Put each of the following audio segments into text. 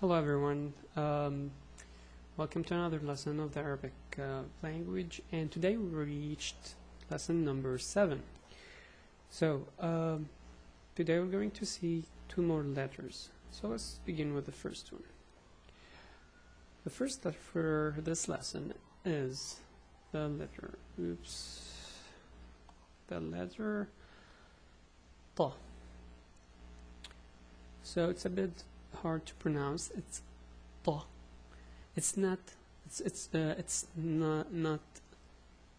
Hello everyone. Um, welcome to another lesson of the Arabic uh, language and today we reached lesson number 7. So um, today we're going to see two more letters. So let's begin with the first one. The first letter for this lesson is the letter, oops, the letter Ta. So it's a bit hard to pronounce. It's ta. It's not. It's it's uh, it's not not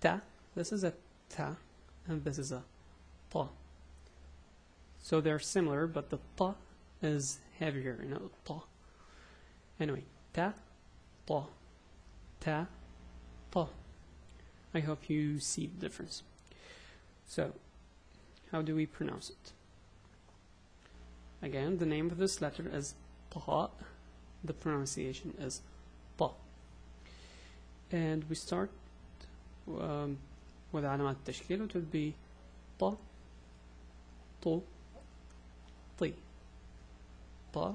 ta. This is a ta, and this is a ta. So they're similar, but the ta is heavier. You know, ta. Anyway, ta, ta, ta, ta. I hope you see the difference. So, how do we pronounce it? Again, the name of this letter is Ta. The pronunciation is Ta. And we start um, with علامات التشكيل it will be Ta, To, Ti. Ta,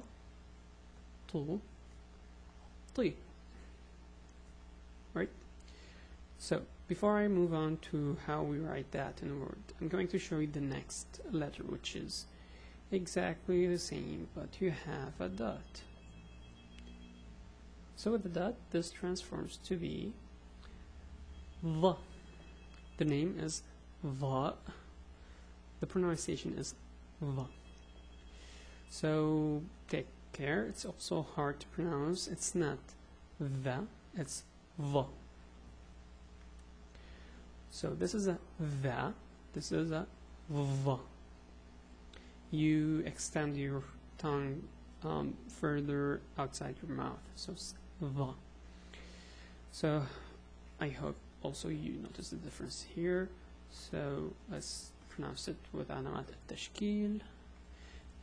To, Ti. Right? So, before I move on to how we write that in a word, I'm going to show you the next letter, which is exactly the same, but you have a dot. So with the dot, this transforms to be va. The name is va. The pronunciation is va. So take care. It's also hard to pronounce. It's not va. It's va. So this is a va. This is a va you extend your tongue um, further outside your mouth. So va. So I hope also you notice the difference here. So let's pronounce it with علامات التشكيل.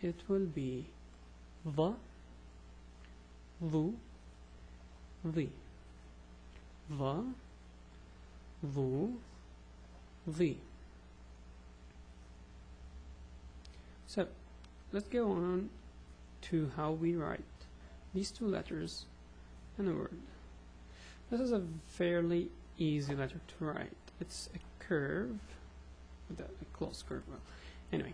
It will be va, vu, vi. Va, vu, vi. So let's go on to how we write these two letters in a word. This is a fairly easy letter to write. It's a curve, a close curve. Well, anyway,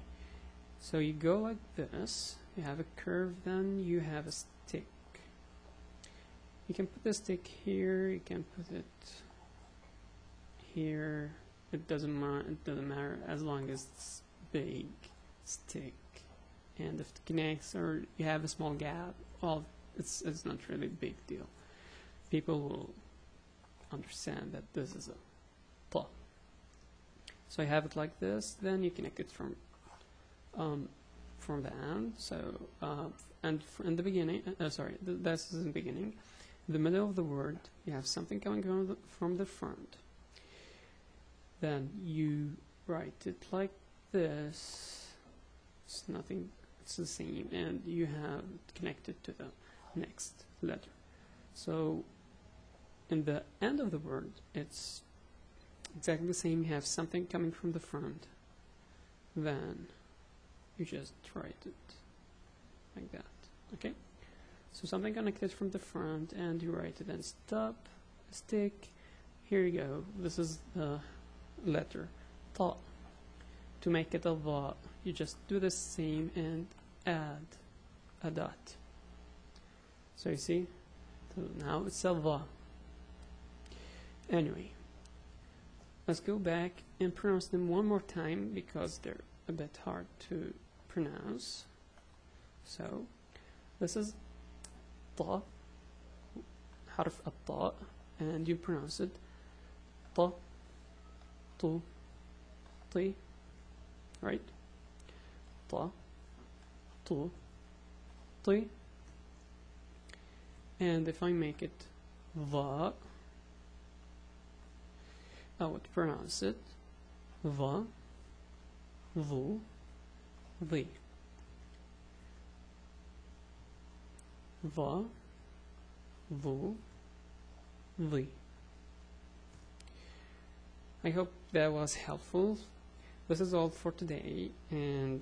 so you go like this. You have a curve, then you have a stick. You can put the stick here. You can put it here. It doesn't. It doesn't matter as long as it's big stick. And if it connects or you have a small gap well it's it's not really a big deal. People will understand that this is a plot. So I have it like this then you connect it from um, from the end. So uh, and in the beginning uh, sorry th this is in the beginning. In the middle of the word you have something coming from the, from the front. Then you write it like this it's nothing it's the same and you have connected to the next letter. So in the end of the word it's exactly the same. You have something coming from the front then you just write it like that okay? So something connected from the front and you write it and stop stick. Here you go. This is the letter. Ta to make it a va you just do the same and add a dot. So you see? So now it's a va anyway let's go back and pronounce them one more time because they're a bit hard to pronounce. So this is ta harf a ta and you pronounce it ta tu ti right? Ta, tu, ti. And if I make it va, I would pronounce it va, vu, vi. Va, vu, vi. I hope that was helpful. This is all for today and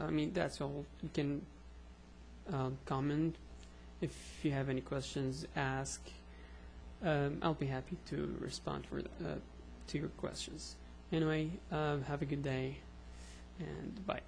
I mean that's all you can um, comment. If you have any questions, ask. Um, I'll be happy to respond for uh, to your questions. Anyway, uh, have a good day, and bye.